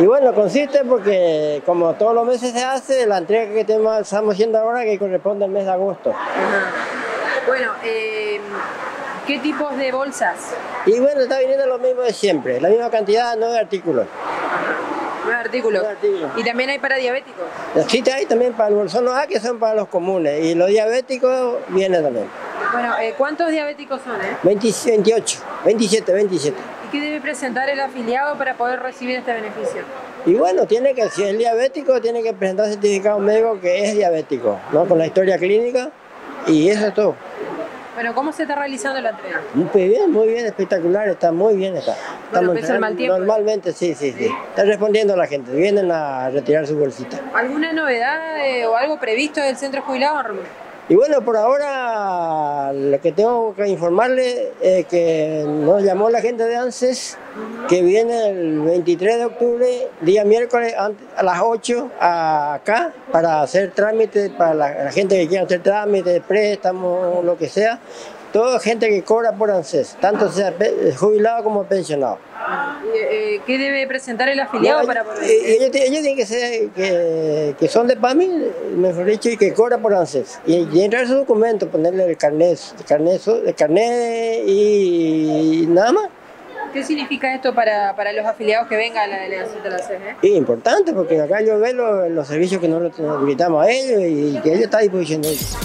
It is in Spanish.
Y bueno, consiste porque como todos los meses se hace, la entrega que estamos haciendo ahora que corresponde al mes de agosto. Bueno, eh, ¿qué tipos de bolsas? Y bueno, está viniendo lo mismo de siempre, la misma cantidad, nueve artículos. Nueve artículos. ¿Y también hay para diabéticos? Sí, hay también para el bolsón A, que son para los comunes, y los diabéticos vienen también. Bueno, eh, ¿cuántos diabéticos son? Eh? 28, 27, 27. ¿Y qué debe presentar el afiliado para poder recibir este beneficio? Y bueno, tiene que, si es diabético, tiene que presentar certificado médico que es diabético, ¿no? Con la historia clínica, y eso es todo. Bueno, ¿cómo se está realizando la entrega? Muy bien, muy bien, espectacular, está muy bien está. Bueno, al mal tiempo. Normalmente sí, sí, sí. Está respondiendo a la gente, vienen a retirar su bolsita. ¿Alguna novedad eh, o algo previsto del centro jubilado, Ramón? Y bueno, por ahora lo que tengo que informarle es que nos llamó la gente de ANSES que viene el 23 de octubre, día miércoles a las 8 acá para hacer trámites para la, gente que quiera hacer trámites, préstamos, lo que sea. Toda gente que cobra por ANSES, tanto sea jubilado como pensionado. Eh, ¿Qué debe presentar el afiliado para poder...? Ellos, tienen que ser que, son de PAMI, mejor dicho, y que cobran por ANSES. Y, y entrar su documento, ponerle el carnet, el carnet, el carnet y nada más. ¿Qué significa esto para, para, los afiliados que vengan a la delegación de la CG? Es importante porque acá yo veo los, servicios que nosotros gritamos a ellos y que ellos están a disposición de ellos.